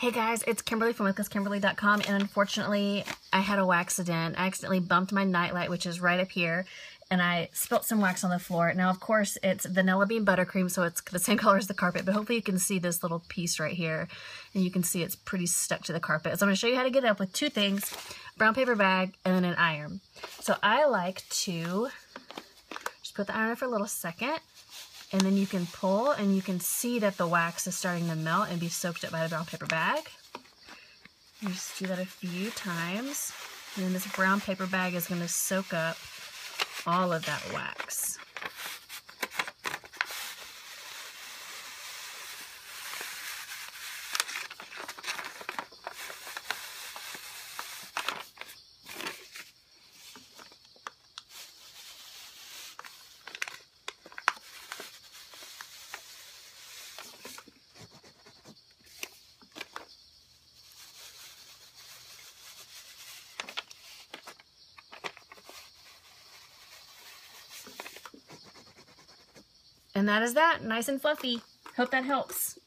Hey guys, it's Kimberly from WicklessKimberly.com and unfortunately I had a wax accident. I accidentally bumped my nightlight which is right up here and I spilt some wax on the floor. Now of course it's vanilla bean buttercream so it's the same color as the carpet but hopefully you can see this little piece right here and you can see it's pretty stuck to the carpet. So I'm going to show you how to get it up with two things, brown paper bag and then an iron. So I like to just put the iron on for a little second and then you can pull and you can see that the wax is starting to melt and be soaked up by the brown paper bag. You just do that a few times. And then this brown paper bag is going to soak up all of that wax. And that is that, nice and fluffy. Hope that helps.